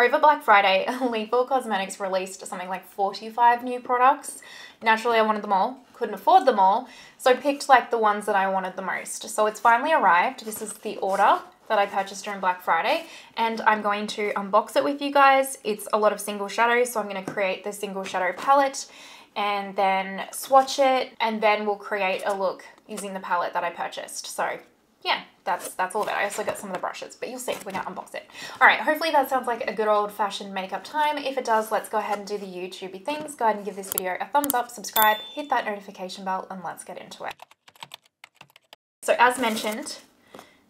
Over Black Friday, Lethal Cosmetics released something like 45 new products. Naturally, I wanted them all, couldn't afford them all, so I picked like the ones that I wanted the most. So it's finally arrived. This is the order that I purchased during Black Friday and I'm going to unbox it with you guys. It's a lot of single shadows, so I'm going to create the single shadow palette and then swatch it and then we'll create a look using the palette that I purchased. So yeah, that's that's all of it. I also got some of the brushes, but you'll see when I unbox it. All right, hopefully that sounds like a good old-fashioned makeup time. If it does, let's go ahead and do the YouTubey things. Go ahead and give this video a thumbs up, subscribe, hit that notification bell, and let's get into it. So as mentioned,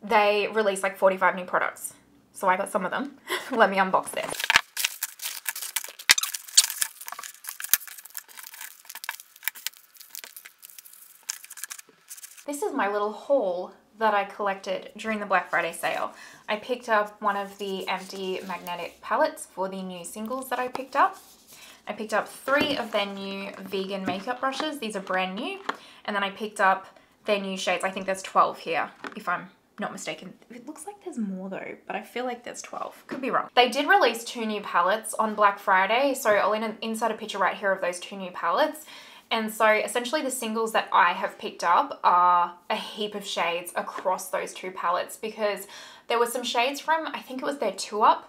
they released like 45 new products. So I got some of them. Let me unbox this. This is my little haul that I collected during the Black Friday sale. I picked up one of the empty magnetic palettes for the new singles that I picked up. I picked up three of their new vegan makeup brushes. These are brand new. And then I picked up their new shades. I think there's 12 here, if I'm not mistaken. It looks like there's more though, but I feel like there's 12. Could be wrong. They did release two new palettes on Black Friday. So I'll insert a picture right here of those two new palettes. And so essentially the singles that I have picked up are a heap of shades across those two palettes because there were some shades from, I think it was their 2 Up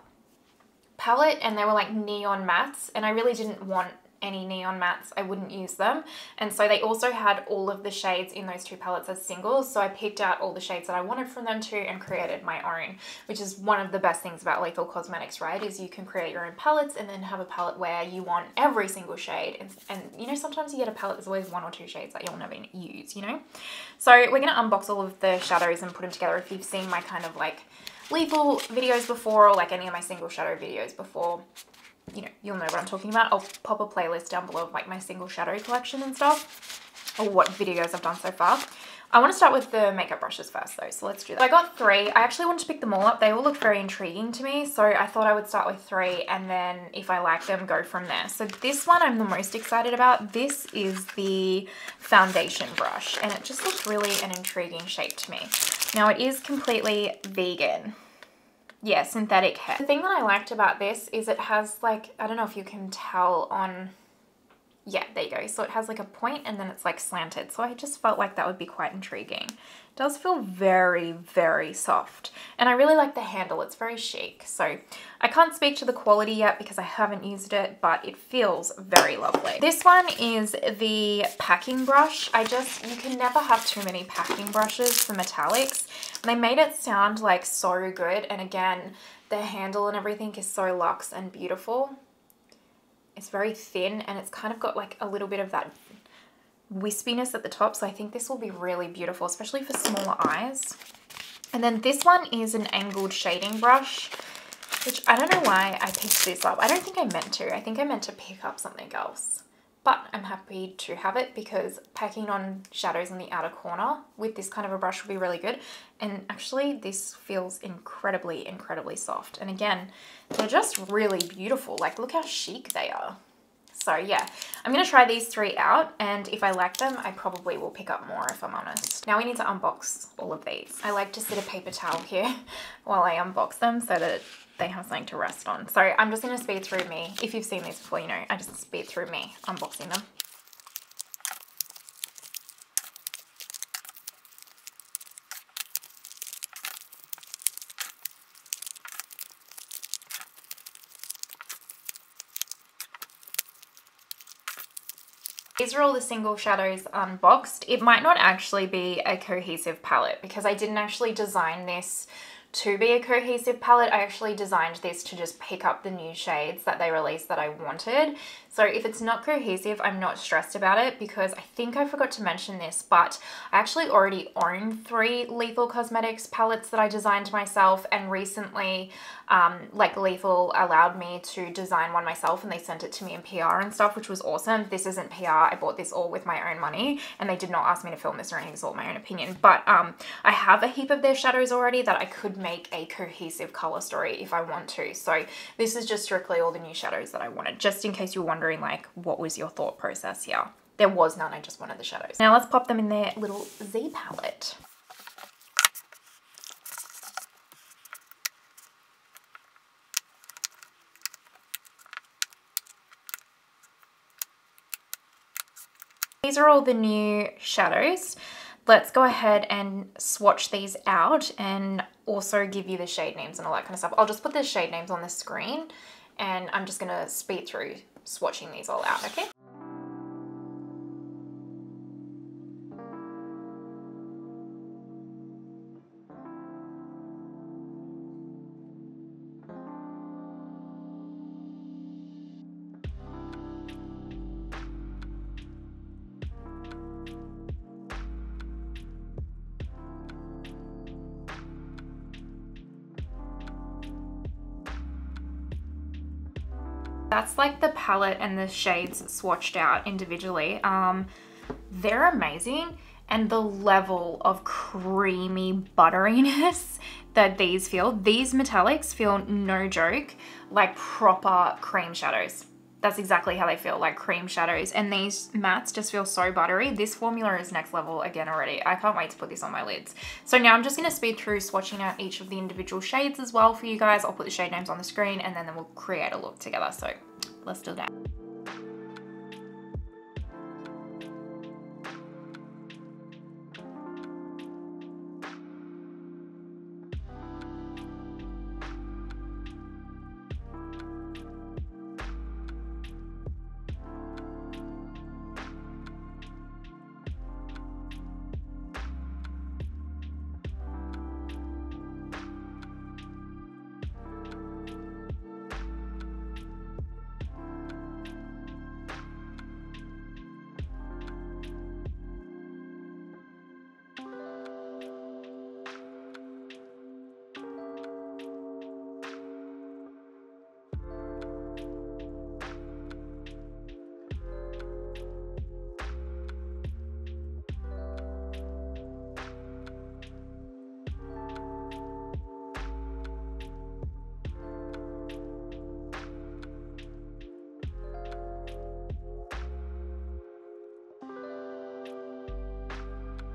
palette and they were like neon mattes and I really didn't want any neon mattes, I wouldn't use them. And so they also had all of the shades in those two palettes as singles. So I picked out all the shades that I wanted from them too and created my own, which is one of the best things about Lethal Cosmetics, right? Is you can create your own palettes and then have a palette where you want every single shade. And, and you know, sometimes you get a palette, there's always one or two shades that you'll never use, you know? So we're gonna unbox all of the shadows and put them together. If you've seen my kind of like lethal videos before or like any of my single shadow videos before, you know, you'll know what I'm talking about. I'll pop a playlist down below of like my single shadow collection and stuff or what videos I've done so far. I want to start with the makeup brushes first though, so let's do that. I got three. I actually wanted to pick them all up. They all look very intriguing to me, so I thought I would start with three and then if I like them, go from there. So this one I'm the most excited about. This is the foundation brush and it just looks really an intriguing shape to me. Now it is completely vegan yeah, synthetic hair. The thing that I liked about this is it has like, I don't know if you can tell on, yeah, there you go. So it has like a point and then it's like slanted. So I just felt like that would be quite intriguing. It does feel very, very soft. And I really like the handle. It's very chic. So I can't speak to the quality yet because I haven't used it, but it feels very lovely. This one is the packing brush. I just, you can never have too many packing brushes for metallics. They made it sound like so good. And again, the handle and everything is so luxe and beautiful. It's very thin and it's kind of got like a little bit of that wispiness at the top. So I think this will be really beautiful, especially for smaller eyes. And then this one is an angled shading brush, which I don't know why I picked this up. I don't think I meant to. I think I meant to pick up something else but I'm happy to have it because packing on shadows in the outer corner with this kind of a brush will be really good. And actually this feels incredibly, incredibly soft. And again, they're just really beautiful. Like look how chic they are. So yeah, I'm to try these three out and if I like them, I probably will pick up more if I'm honest. Now we need to unbox all of these. I like to sit a paper towel here while I unbox them so that they have something to rest on. So I'm just to speed through me. If you've seen these before, you know, I just speed through me unboxing them. These are all the single shadows unboxed. It might not actually be a cohesive palette because I didn't actually design this to be a cohesive palette. I actually designed this to just pick up the new shades that they released that I wanted. So if it's not cohesive, I'm not stressed about it because I think I forgot to mention this, but I actually already own three Lethal Cosmetics palettes that I designed myself and recently um, like Lethal allowed me to design one myself and they sent it to me in PR and stuff, which was awesome. This isn't PR. I bought this all with my own money and they did not ask me to film this or anything. It's all my own opinion. But um, I have a heap of their shadows already that I could make a cohesive color story if I want to. So this is just strictly all the new shadows that I wanted, just in case you're wondering wondering like, what was your thought process here? There was none, I just wanted the shadows. Now let's pop them in their little Z palette. These are all the new shadows. Let's go ahead and swatch these out and also give you the shade names and all that kind of stuff. I'll just put the shade names on the screen and I'm just gonna speed through swatching these all out, okay? That's like the palette and the shades swatched out individually. Um, they're amazing and the level of creamy butteriness that these feel. These metallics feel no joke like proper cream shadows. That's exactly how they feel, like cream shadows. And these mattes just feel so buttery. This formula is next level again already. I can't wait to put this on my lids. So now I'm just gonna speed through swatching out each of the individual shades as well for you guys. I'll put the shade names on the screen and then we'll create a look together. So let's do that.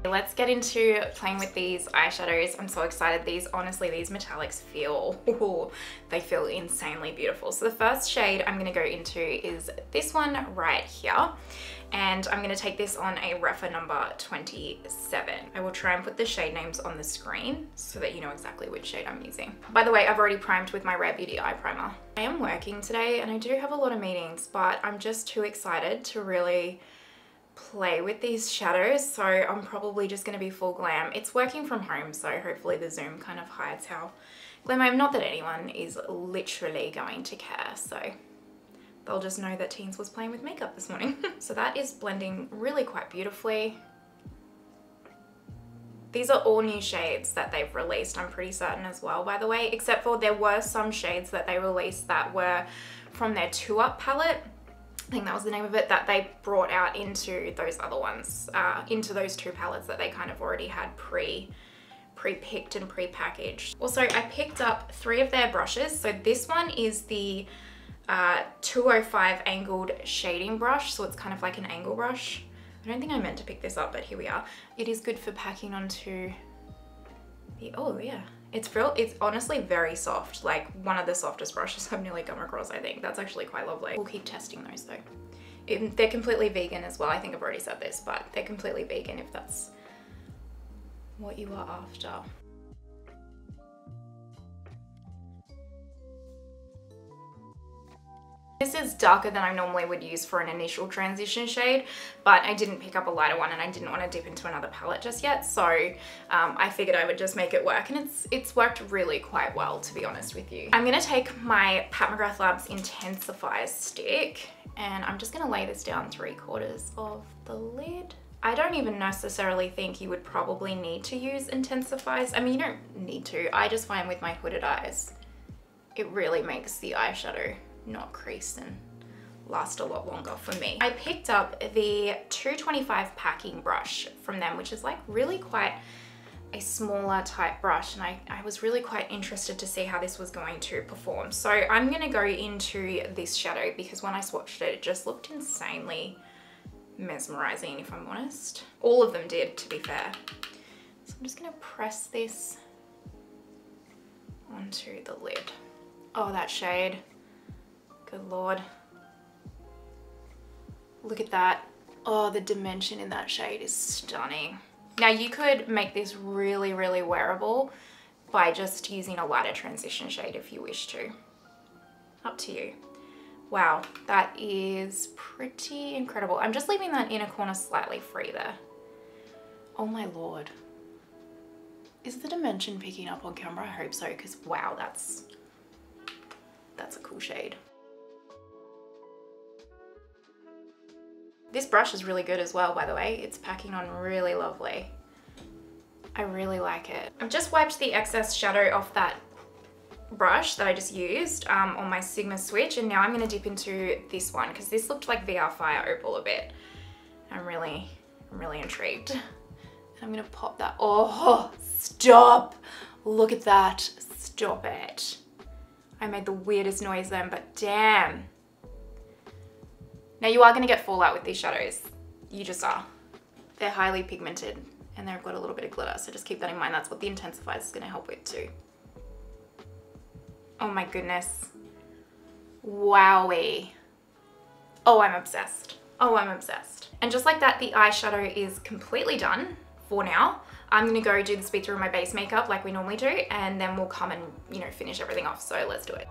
Let's get into playing with these eyeshadows. I'm so excited. These, honestly, these metallics feel, ooh, they feel insanely beautiful. So the first shade I'm gonna go into is this one right here. And I'm gonna take this on a Rephr number 27. I will try and put the shade names on the screen so that you know exactly which shade I'm using. By the way, I've already primed with my Rare Beauty Eye Primer. I am working today and I do have a lot of meetings, but I'm just too excited to really play with these shadows so I'm probably just going to be full glam. It's working from home so hopefully the zoom kind of hides how glam I am. Not that anyone is literally going to care so they'll just know that Teens was playing with makeup this morning. so that is blending really quite beautifully. These are all new shades that they've released, I'm pretty certain as well, by the way, except for there were some shades that they released that were from their 2 Up palette I think that was the name of it, that they brought out into those other ones, uh, into those two palettes that they kind of already had pre pre-picked and pre-packaged. Also, I picked up three of their brushes. So this one is the uh, 205 angled shading brush. So it's kind of like an angle brush. I don't think I meant to pick this up, but here we are. It is good for packing onto the, oh yeah, it's real, it's honestly very soft, like one of the softest brushes I've nearly come across, I think. That's actually quite lovely. We'll keep testing those though. It, they're completely vegan as well. I think I've already said this, but they're completely vegan if that's what you are after. This is darker than I normally would use for an initial transition shade, but I didn't pick up a lighter one and I didn't want to dip into another palette just yet, so um, I figured I would just make it work, and it's, it's worked really quite well, to be honest with you. I'm going to take my Pat McGrath Labs Intensifier stick, and I'm just going to lay this down three quarters of the lid. I don't even necessarily think you would probably need to use intensifiers. I mean, you don't need to. I just find with my hooded eyes, it really makes the eyeshadow not crease and last a lot longer for me. I picked up the 225 packing brush from them, which is like really quite a smaller type brush and I, I was really quite interested to see how this was going to perform. So I'm gonna go into this shadow because when I swatched it, it just looked insanely mesmerizing if I'm honest. All of them did, to be fair. So I'm just gonna press this onto the lid. Oh, that shade. Good Lord. Look at that. Oh, the dimension in that shade is stunning. Now you could make this really, really wearable by just using a lighter transition shade if you wish to. Up to you. Wow, that is pretty incredible. I'm just leaving that inner corner slightly free there. Oh my lord. Is the dimension picking up on camera? I hope so, because wow, that's, that's a cool shade. This brush is really good as well, by the way. It's packing on really lovely. I really like it. I've just wiped the excess shadow off that brush that I just used um, on my Sigma switch and now I'm going to dip into this one because this looked like VR Fire Opal a bit. I'm really, I'm really intrigued. I'm going to pop that. Oh, stop. Look at that. Stop it. I made the weirdest noise then, but damn. Now you are going to get fallout with these shadows. You just are. They're highly pigmented and they've got a little bit of glitter, so just keep that in mind. That's what the intensifier is to help with too. Oh my goodness. Wowie. Oh, I'm obsessed. Oh, I'm obsessed. And just like that, the eyeshadow is completely done for now. I'm gonna go do the speed through my base makeup like we normally do, and then we'll come and, you know, finish everything off. So let's do it.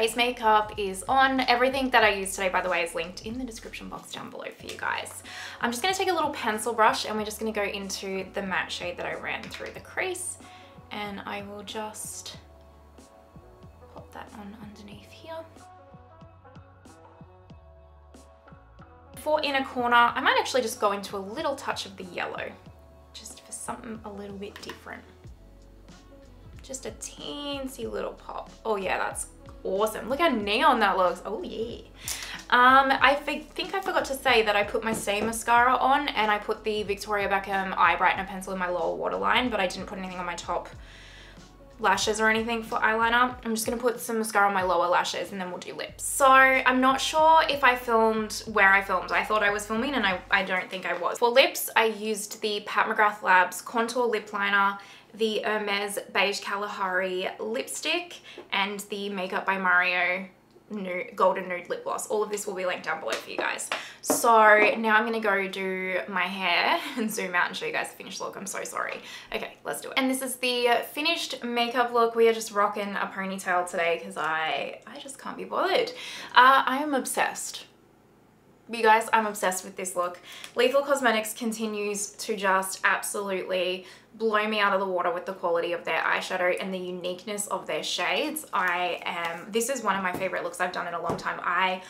Base makeup is on. Everything that I use today, by the way, is linked in the description box down below for you guys. I'm just gonna take a little pencil brush and we're just gonna go into the matte shade that I ran through the crease and I will just pop that on underneath here. For inner corner, I might actually just go into a little touch of the yellow, just for something a little bit different. Just a teensy little pop. Oh yeah, that's awesome. Look how neon that looks. Oh yeah. Um, I think I forgot to say that I put my same mascara on and I put the Victoria Beckham Eye Brightener pencil in my lower waterline, but I didn't put anything on my top lashes or anything for eyeliner. I'm just gonna put some mascara on my lower lashes and then we'll do lips. So I'm not sure if I filmed where I filmed. I thought I was filming and I, I don't think I was. For lips, I used the Pat McGrath Labs Contour Lip Liner the Hermes Beige Kalahari lipstick and the Makeup by Mario nude, golden nude lip gloss. All of this will be linked down below for you guys. So now I'm gonna go do my hair and zoom out and show you guys the finished look. I'm so sorry. Okay, let's do it. And this is the finished makeup look. We are just rocking a ponytail today because I, I just can't be bothered. Uh, I am obsessed. You guys, I'm obsessed with this look. Lethal Cosmetics continues to just absolutely blow me out of the water with the quality of their eyeshadow and the uniqueness of their shades. I am, this is one of my favorite looks I've done in a long time. I,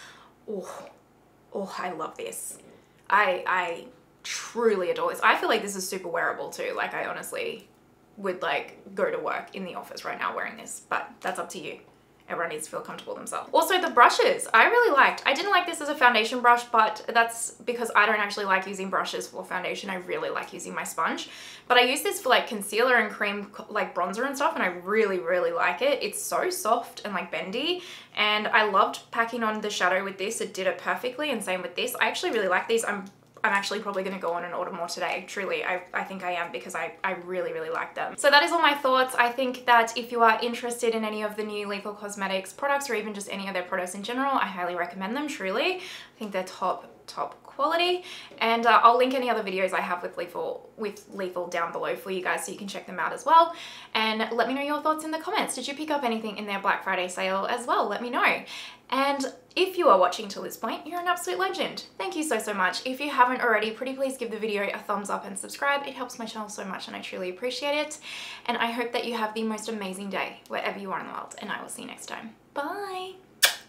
oh, oh, I love this. I, I truly adore this. I feel like this is super wearable too. Like I honestly would like go to work in the office right now wearing this, but that's up to you everyone needs to feel comfortable themselves. Also the brushes, I really liked. I didn't like this as a foundation brush, but that's because I don't actually like using brushes for foundation. I really like using my sponge. But I use this for like concealer and cream, like bronzer and stuff, and I really, really like it. It's so soft and like bendy, and I loved packing on the shadow with this. It did it perfectly, and same with this. I actually really like these. I'm I'm actually probably going to go on and order more today. Truly, I, I think I am because I, I really, really like them. So that is all my thoughts. I think that if you are interested in any of the new Lethal Cosmetics products or even just any of their products in general, I highly recommend them, truly. I think they're top, top quality and uh, I'll link any other videos I have with Lethal with Lethal down below for you guys so you can check them out as well and let me know your thoughts in the comments. Did you pick up anything in their Black Friday sale as well? Let me know. And if you are watching till this point, you're an absolute legend. Thank you so, so much. If you haven't already, pretty please give the video a thumbs up and subscribe. It helps my channel so much and I truly appreciate it. And I hope that you have the most amazing day wherever you are in the world and I will see you next time. Bye!